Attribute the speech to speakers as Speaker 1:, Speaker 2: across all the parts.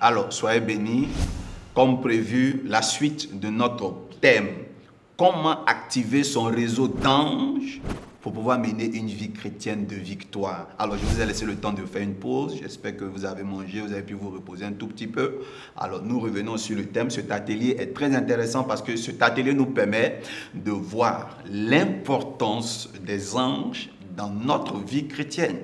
Speaker 1: Alors, soyez bénis. Comme prévu, la suite de notre thème. Comment activer son réseau d'anges pour pouvoir mener une vie chrétienne de victoire. Alors, je vous ai laissé le temps de faire une pause. J'espère que vous avez mangé, vous avez pu vous reposer un tout petit peu. Alors, nous revenons sur le thème. Cet atelier est très intéressant parce que cet atelier nous permet de voir l'importance des anges dans notre vie chrétienne.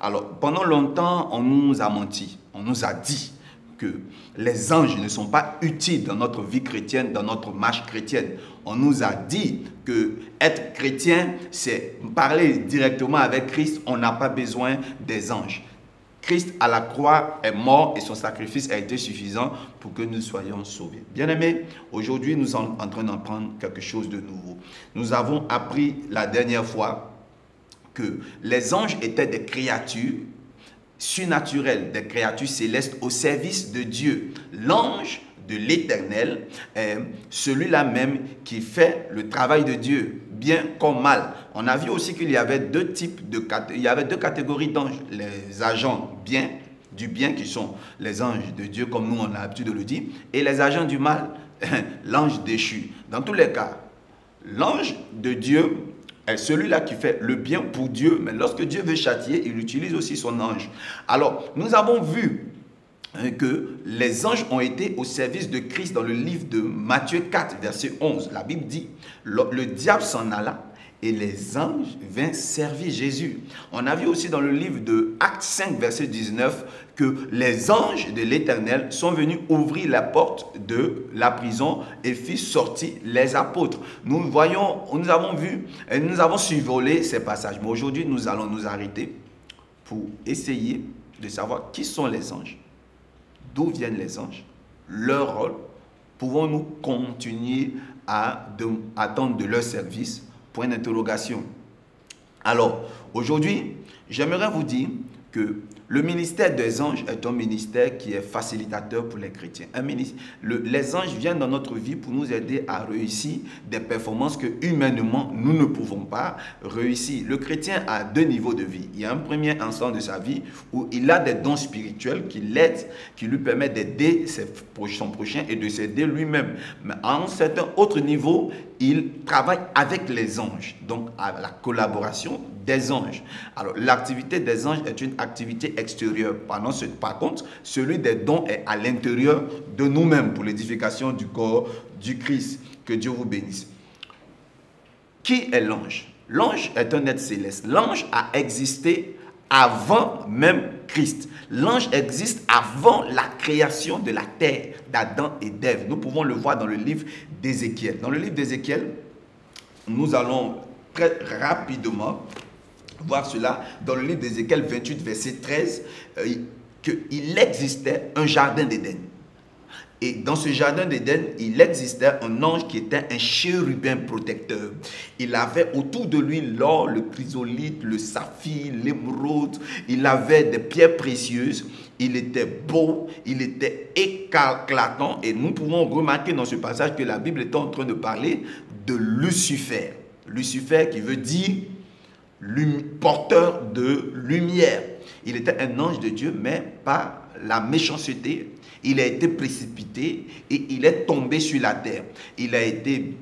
Speaker 1: Alors, pendant longtemps, on nous a menti. On nous a dit que les anges ne sont pas utiles dans notre vie chrétienne, dans notre marche chrétienne. On nous a dit que être chrétien, c'est parler directement avec Christ. On n'a pas besoin des anges. Christ à la croix est mort et son sacrifice a été suffisant pour que nous soyons sauvés. Bien-aimés, aujourd'hui nous sommes en train d'apprendre quelque chose de nouveau. Nous avons appris la dernière fois que les anges étaient des créatures surnaturelles, des créatures célestes au service de Dieu. L'ange de l'éternel est celui-là même qui fait le travail de Dieu, bien comme mal. On a vu aussi qu'il y avait deux types de il y avait deux catégories d'anges, les agents bien du bien qui sont les anges de Dieu comme nous on a l'habitude de le dire et les agents du mal, l'ange déchu. Dans tous les cas, l'ange de Dieu celui-là qui fait le bien pour Dieu, mais lorsque Dieu veut châtier, il utilise aussi son ange. Alors, nous avons vu hein, que les anges ont été au service de Christ dans le livre de Matthieu 4, verset 11. La Bible dit, le, le diable s'en alla et les anges vinrent servir Jésus. On a vu aussi dans le livre de Actes 5, verset 19, que les anges de l'Éternel sont venus ouvrir la porte de la prison et firent sortir les apôtres. Nous voyons, nous avons vu, et nous avons survolé ces passages. Mais aujourd'hui, nous allons nous arrêter pour essayer de savoir qui sont les anges, d'où viennent les anges, leur rôle. Pouvons-nous continuer à attendre de leur service? Point d'interrogation. Alors, aujourd'hui, j'aimerais vous dire que le ministère des anges est un ministère qui est facilitateur pour les chrétiens. Les anges viennent dans notre vie pour nous aider à réussir des performances que humainement nous ne pouvons pas réussir. Le chrétien a deux niveaux de vie. Il y a un premier instant de sa vie où il a des dons spirituels qui l'aident, qui lui permettent d'aider son prochain et de s'aider lui-même. Mais à un certain autre niveau, il travaille avec les anges, donc à la collaboration des anges. Alors, l'activité des anges est une activité extérieure. Par contre, celui des dons est à l'intérieur de nous-mêmes pour l'édification du corps du Christ. Que Dieu vous bénisse. Qui est l'ange? L'ange est un être céleste. L'ange a existé avant même Christ. L'ange existe avant la création de la terre d'Adam et d'Ève. Nous pouvons le voir dans le livre d'Ézéchiel. Dans le livre d'Ézéchiel, nous allons très rapidement voir cela dans le livre d'Ézéchiel 28, verset 13, euh, qu'il existait un jardin d'Éden. Et dans ce jardin d'Éden, il existait un ange qui était un chérubin protecteur. Il avait autour de lui l'or, le chrysolite, le saphir, l'émeraude. Il avait des pierres précieuses. Il était beau, il était éclatant. Et nous pouvons remarquer dans ce passage que la Bible est en train de parler de Lucifer. Lucifer qui veut dire porteur de lumière. Il était un ange de Dieu, mais par la méchanceté, il a été précipité et il est tombé sur la terre. Il a été,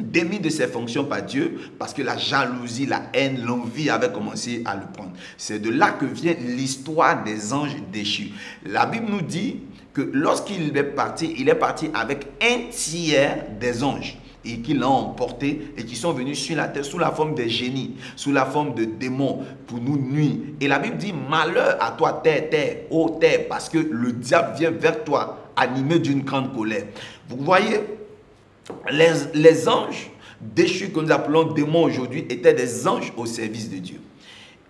Speaker 1: démis de ses fonctions par Dieu parce que la jalousie, la haine, l'envie avaient commencé à le prendre. C'est de là que vient l'histoire des anges déchus. La Bible nous dit que lorsqu'il est parti, il est parti avec un tiers des anges et qui l'ont emporté et qui sont venus sur la terre sous la forme des génies, sous la forme de démons pour nous nuire. Et la Bible dit malheur à toi terre, terre, ô terre, parce que le diable vient vers toi animé d'une grande colère. Vous voyez, les, les anges déchus que nous appelons démons aujourd'hui étaient des anges au service de Dieu.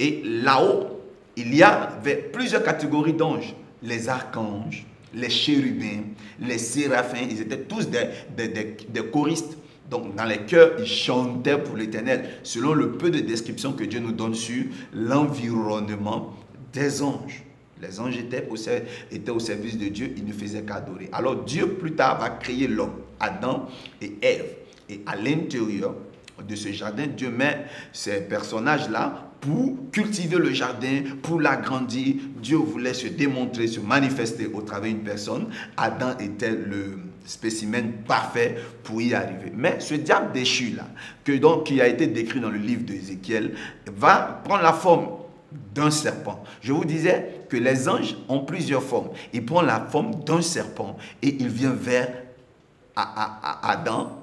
Speaker 1: Et là-haut, il y avait plusieurs catégories d'anges. Les archanges, les chérubins, les séraphins, ils étaient tous des, des, des, choristes. Donc, dans les cœurs, ils chantaient pour l'éternel, selon le peu de descriptions que Dieu nous donne sur l'environnement des anges. Les anges étaient au, étaient au service de Dieu, ils ne faisaient qu'adorer. Alors, Dieu, plus tard, va créer l'homme, Adam et Ève. Et à l'intérieur de ce jardin, Dieu met ces personnages-là pour cultiver le jardin, pour l'agrandir. Dieu voulait se démontrer, se manifester au travers d'une personne. Adam était le spécimen parfait pour y arriver. Mais ce diable déchu là, que donc, qui a été décrit dans le livre d'Ézéchiel, va prendre la forme d'un serpent. Je vous disais que les anges ont plusieurs formes. Il prend la forme d'un serpent et il vient vers Adam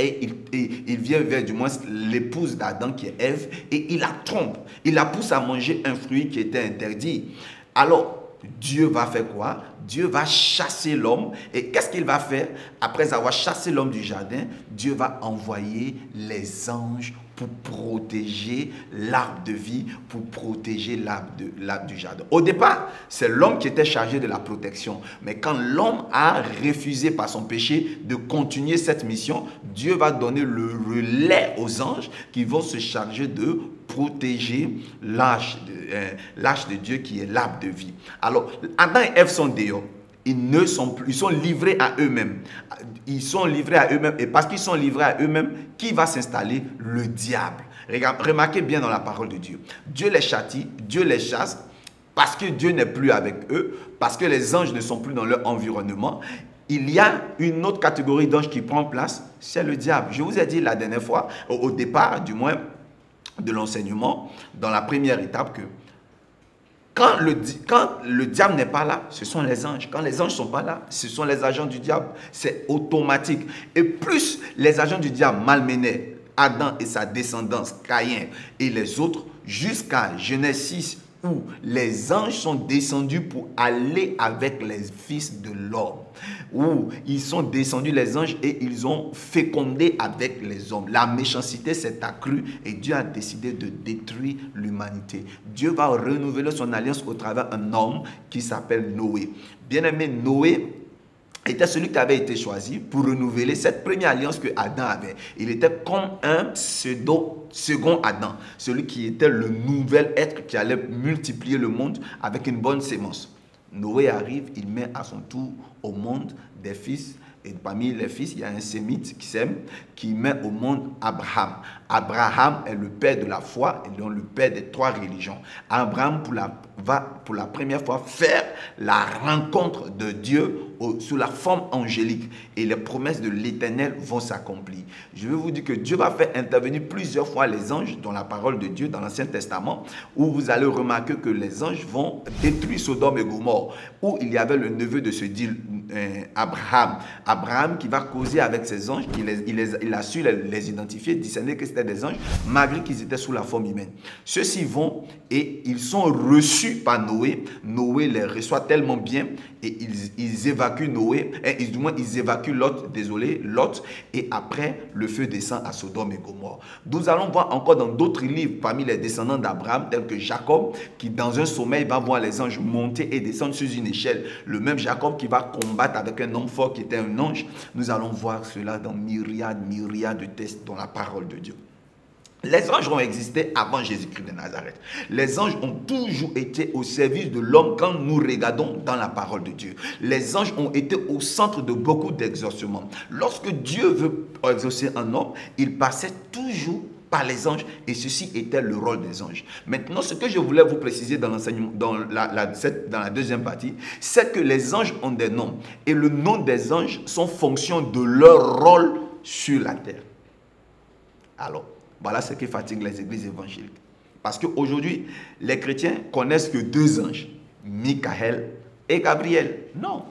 Speaker 1: et il, vient vers du moins l'épouse d'Adam qui est Ève et il la trompe. Il la pousse à manger un fruit qui était interdit. Alors, Dieu va faire quoi? Dieu va chasser l'homme. Et qu'est-ce qu'il va faire? Après avoir chassé l'homme du jardin, Dieu va envoyer les anges pour protéger l'arbre de vie, pour protéger l'arbre du jardin. Au départ, c'est l'homme qui était chargé de la protection. Mais quand l'homme a refusé par son péché de continuer cette mission, Dieu va donner le relais aux anges qui vont se charger de protéger l'âge de, euh, de Dieu qui est l'arbre de vie. Alors, Adam et Ève sont dehors ils ne sont plus, ils sont livrés à eux-mêmes. Ils sont livrés à eux-mêmes. Et parce qu'ils sont livrés à eux-mêmes, qui va s'installer? Le diable. Remarquez bien dans la parole de Dieu. Dieu les châtie, Dieu les chasse, parce que Dieu n'est plus avec eux, parce que les anges ne sont plus dans leur environnement. Il y a une autre catégorie d'anges qui prend place, c'est le diable. Je vous ai dit la dernière fois, au départ du moins de l'enseignement, dans la première étape, que quand le, diable n'est pas là, ce sont les anges. Quand les anges ne sont pas là, ce sont les agents du diable. C'est automatique. Et plus les agents du diable malmenaient Adam et sa descendance, Caïn et les autres, jusqu'à Genèse 6, où les anges sont descendus pour aller avec les fils de l'homme. Où ils sont descendus, les anges, et ils ont fécondé avec les hommes. La méchanceté s'est accrue et Dieu a décidé de détruire l'humanité. Dieu va renouveler son alliance au travers d'un homme qui s'appelle Noé. Bien aimé, Noé était celui qui avait été choisi pour renouveler cette première alliance que Adam avait. Il était comme un pseudo second Adam, celui qui était le nouvel être qui allait multiplier le monde avec une bonne sémence. Noé arrive, il met à son tour au monde des fils et parmi les fils, il y a un sémite qui s'aime, qui met au monde Abraham. Abraham est le père de la foi et donc le père des trois religions. Abraham pour la, va pour la première fois faire la rencontre de Dieu sous la forme angélique et les promesses de l'éternel vont s'accomplir. Je veux vous dire que Dieu va faire intervenir plusieurs fois les anges dans la parole de Dieu dans l'Ancien Testament où vous allez remarquer que les anges vont détruire Sodome et Gomorre où il y avait le neveu de ce dit euh, Abraham. Abraham qui va causer avec ses anges, il, il, a su les, identifier, discerner que c'était des anges, malgré qu'ils étaient sous la forme humaine. Ceux-ci vont et ils sont reçus par Noé. Noé les reçoit tellement bien et ils, évacuent Noé, et du moins ils évacuent Lot, désolé, Lot, et après le feu descend à Sodome et Gomorre. Nous allons voir encore dans d'autres livres parmi les descendants d'Abraham, tels que Jacob, qui dans un sommeil va voir les anges monter et descendre sur une échelle. Le même Jacob qui va combattre avec un homme fort qui était un ange. Nous allons voir cela dans myriades, myriades de tests dans la parole de Dieu. Les anges ont existé avant Jésus-Christ de Nazareth. Les anges ont toujours été au service de l'homme quand nous regardons dans la parole de Dieu. Les anges ont été au centre de beaucoup d'exorcements. Lorsque Dieu veut exaucer un homme, il passait toujours par les anges et ceci était le rôle des anges. Maintenant, ce que je voulais vous préciser dans l'enseignement, dans la, dans la deuxième partie, c'est que les anges ont des noms et le nom des anges sont fonction de leur rôle sur la terre. Alors, voilà ce qui fatigue les églises évangéliques. Parce qu'aujourd'hui, les chrétiens connaissent que deux anges, Michael et Gabriel. Non.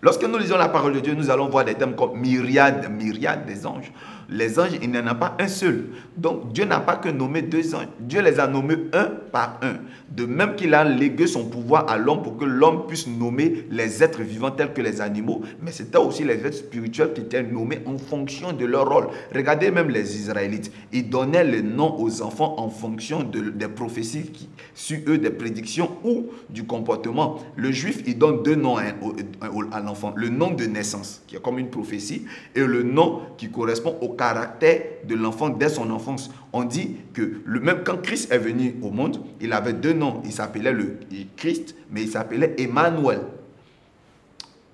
Speaker 1: Lorsque nous lisons la parole de Dieu, nous allons voir des termes comme myriade, myriade des anges. Les anges, il n'y en a pas un seul. Donc Dieu n'a pas que nommé deux anges. Dieu les a nommés un par un. De même qu'il a légué son pouvoir à l'homme pour que l'homme puisse nommer les êtres vivants tels que les animaux. Mais c'était aussi les êtres spirituels qui étaient nommés en fonction de leur rôle. Regardez même les Israélites. Ils donnaient le nom aux enfants en fonction de, des prophéties qui, sur eux, des prédictions ou du comportement. Le juif, il donne deux noms à Le nom de naissance, qui est comme une prophétie, et le nom qui correspond au caractère de l'enfant dès son enfance. On dit que le même quand Christ est venu au monde, il avait deux noms. Il s'appelait le Christ, mais il s'appelait Emmanuel.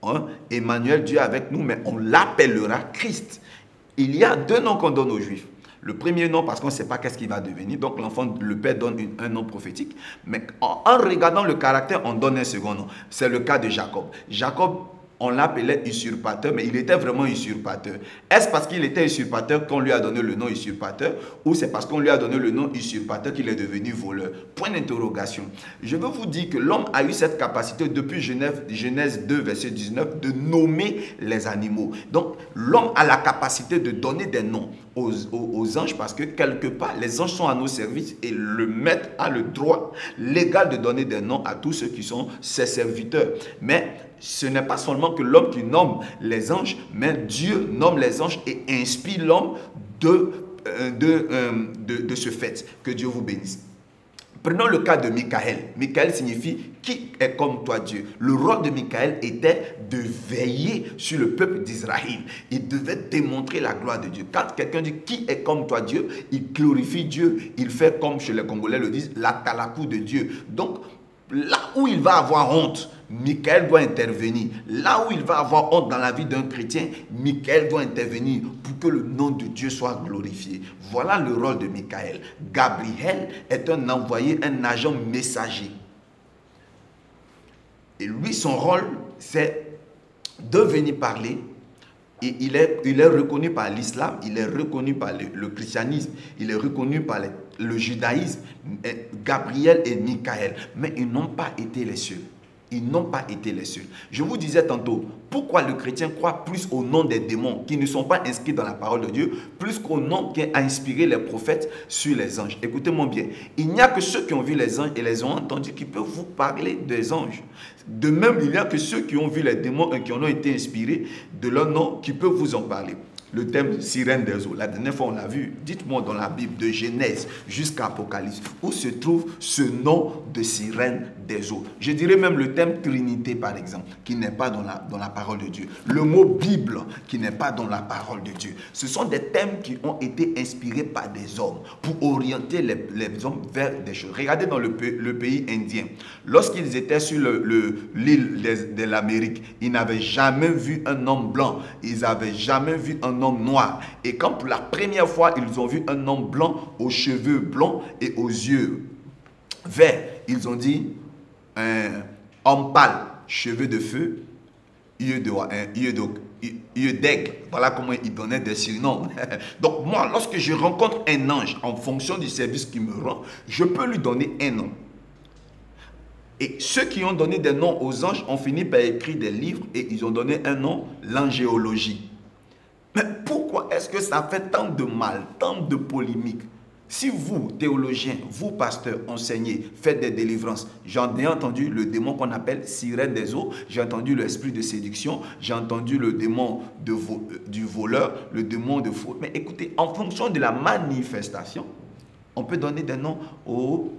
Speaker 1: Hein? Emmanuel, Dieu avec nous, mais on l'appellera Christ. Il y a deux noms qu'on donne aux Juifs. Le premier nom, parce qu'on ne sait pas qu'est-ce qu'il va devenir. Donc l'enfant, le père donne un nom prophétique. Mais en, en regardant le caractère, on donne un second nom. C'est le cas de Jacob. Jacob on l'appelait usurpateur, mais il était vraiment usurpateur. Est-ce parce qu'il était usurpateur qu'on lui a donné le nom usurpateur ou c'est parce qu'on lui a donné le nom usurpateur qu'il est devenu voleur? Point d'interrogation. Je veux vous dire que l'homme a eu cette capacité depuis Genèse, Genèse 2, verset 19, de nommer les animaux. Donc, l'homme a la capacité de donner des noms aux, aux, anges parce que quelque part, les anges sont à nos services et le maître a le droit légal de donner des noms à tous ceux qui sont ses serviteurs. Mais ce n'est pas seulement que l'homme qui nomme les anges, mais Dieu nomme les anges et inspire l'homme de, euh, euh, de, de, ce fait. Que Dieu vous bénisse. Prenons le cas de Michael. Michael signifie qui est comme toi Dieu? Le rôle de Michael était de veiller sur le peuple d'Israël. Il devait démontrer la gloire de Dieu. Quand quelqu'un dit qui est comme toi Dieu, il glorifie Dieu. Il fait comme chez les Congolais le disent, la talakou de Dieu. Donc là où il va avoir honte, Michael doit intervenir. Là où il va avoir honte dans la vie d'un chrétien, Michael doit intervenir pour que le nom de Dieu soit glorifié. Voilà le rôle de Michael. Gabriel est un envoyé, un agent messager. Et lui, son rôle, c'est de venir parler. Et il est, reconnu par l'islam, il est reconnu par le, christianisme, il est reconnu par le, le judaïsme, Gabriel et Michael. Mais ils n'ont pas été les seuls. Ils n'ont pas été les seuls. Je vous disais tantôt, pourquoi le chrétien croit plus au nom des démons qui ne sont pas inscrits dans la parole de Dieu, plus qu'au nom qui a inspiré les prophètes sur les anges? Écoutez-moi bien, il n'y a que ceux qui ont vu les anges et les ont entendus qui peuvent vous parler des anges. De même, il n'y a que ceux qui ont vu les démons et qui en ont été inspirés de leur nom qui peuvent vous en parler le thème sirène des eaux. La dernière fois, on l'a vu. Dites-moi dans la Bible, de Genèse jusqu'à Apocalypse, où se trouve ce nom de sirène des eaux. Je dirais même le thème Trinité, par exemple, qui n'est pas dans la, dans la parole de Dieu. Le mot Bible, qui n'est pas dans la parole de Dieu. Ce sont des thèmes qui ont été inspirés par des hommes pour orienter les, les hommes vers des choses. Regardez dans le, le pays indien. Lorsqu'ils étaient sur l'île le, de, de l'Amérique, ils n'avaient jamais vu un homme blanc. Ils n'avaient jamais vu un homme noir. Et quand pour la première fois, ils ont vu un homme blanc aux cheveux blancs et aux yeux verts, ils ont dit, un homme pâle, cheveux de feu, yeux d'aigle. Voilà comment il donnait des surnoms. Donc moi, lorsque je rencontre un ange, en fonction du service qu'il me rend, je peux lui donner un nom. Et ceux qui ont donné des noms aux anges ont fini par écrire des livres et ils ont donné un nom, l'angéologie. Mais pourquoi est-ce que ça fait tant de mal, tant de polémiques? Si vous, théologiens, vous, pasteurs, enseignez, faites des délivrances, j'en ai entendu le démon qu'on appelle sirène des eaux, j'ai entendu l'esprit de séduction, j'ai entendu le démon vo du voleur, le démon de faux. Mais écoutez, en fonction de la manifestation, on peut donner des noms aux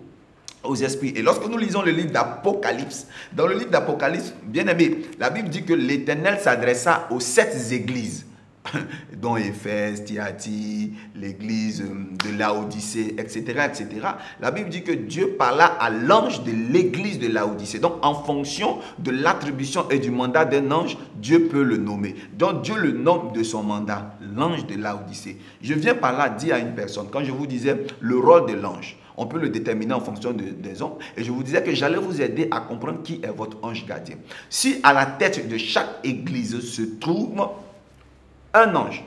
Speaker 1: esprits. Et lorsque nous lisons le livre d'Apocalypse, dans le livre d'Apocalypse, bien aimé, la Bible dit que l'Éternel s'adressa aux sept églises dont Éphèse, Thyatire, l'église euh, de Laodicée, etc., etc. La Bible dit que Dieu parla à l'ange de l'église de Laodicée. Donc, en fonction de l'attribution et du mandat d'un ange, Dieu peut le nommer. Donc, Dieu le nomme de son mandat, l'ange de Laodicée. Je viens par là dire à une personne, quand je vous disais le rôle de l'ange, on peut le déterminer en fonction de, des hommes. Et je vous disais que j'allais vous aider à comprendre qui est votre ange gardien. Si à la tête de chaque église se trouve un ange.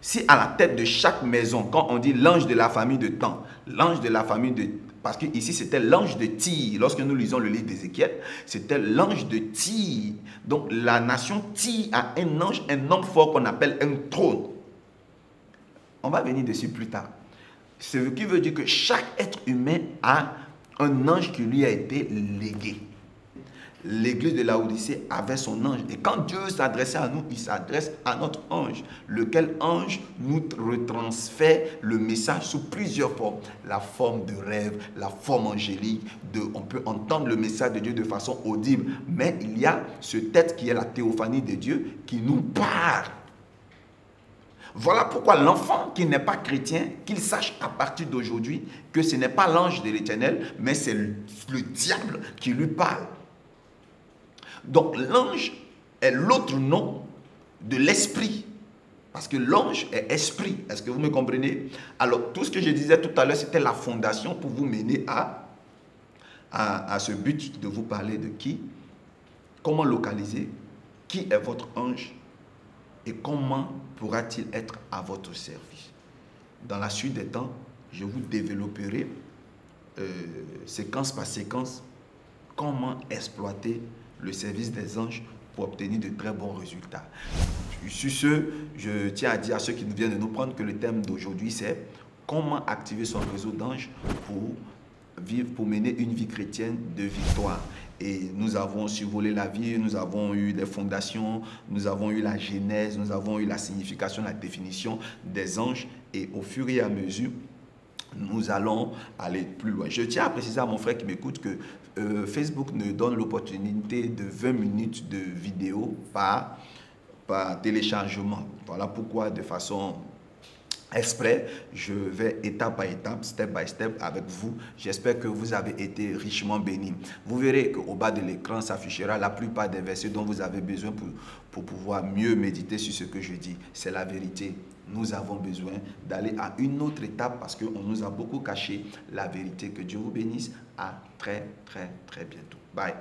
Speaker 1: Si à la tête de chaque maison, quand on dit l'ange de la famille de temps, l'ange de la famille de... Parce que ici c'était l'ange de Tyr. Lorsque nous lisons le livre d'Ézéchiel, c'était l'ange de Tyr. Donc la nation Tyr a un ange, un homme fort qu'on appelle un trône. On va venir dessus plus tard. Ce qui veut dire que chaque être humain a un ange qui lui a été légué l'église de Laodicée avait son ange. Et quand Dieu s'adressait à nous, il s'adresse à notre ange, lequel ange nous retransfère le message sous plusieurs formes. La forme de rêve, la forme angélique, de, on peut entendre le message de Dieu de façon audible, mais il y a ce tête qui est la théophanie de Dieu qui nous parle. Voilà pourquoi l'enfant qui n'est pas chrétien, qu'il sache à partir d'aujourd'hui que ce n'est pas l'ange de l'éternel, mais c'est le, le diable qui lui parle. Donc l'ange est l'autre nom de l'esprit. Parce que l'ange est esprit. Est-ce que vous me comprenez? Alors, tout ce que je disais tout à l'heure, c'était la fondation pour vous mener à, à, ce but de vous parler de qui, comment localiser, qui est votre ange et comment pourra-t-il être à votre service? Dans la suite des temps, je vous développerai euh, séquence par séquence comment exploiter le service des anges pour obtenir de très bons résultats. Sur ce, je tiens à dire à ceux qui viennent de nous prendre que le thème d'aujourd'hui, c'est comment activer son réseau d'anges pour vivre, pour mener une vie chrétienne de victoire. Et nous avons survolé la vie, nous avons eu des fondations, nous avons eu la genèse, nous avons eu la signification, la définition des anges. Et au fur et à mesure, nous allons aller plus loin. Je tiens à préciser à mon frère qui m'écoute que euh, Facebook ne donne l'opportunité de 20 minutes de vidéo par, téléchargement. Voilà pourquoi de façon exprès, je vais étape par étape, step by step avec vous. J'espère que vous avez été richement bénis. Vous verrez qu'au bas de l'écran s'affichera la plupart des versets dont vous avez besoin pour, pour pouvoir mieux méditer sur ce que je dis. C'est la vérité. Nous avons besoin d'aller à une autre étape parce qu'on nous a beaucoup caché la vérité. Que Dieu vous bénisse. À très, très, très bientôt. Bye.